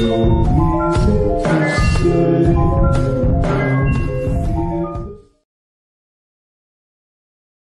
Música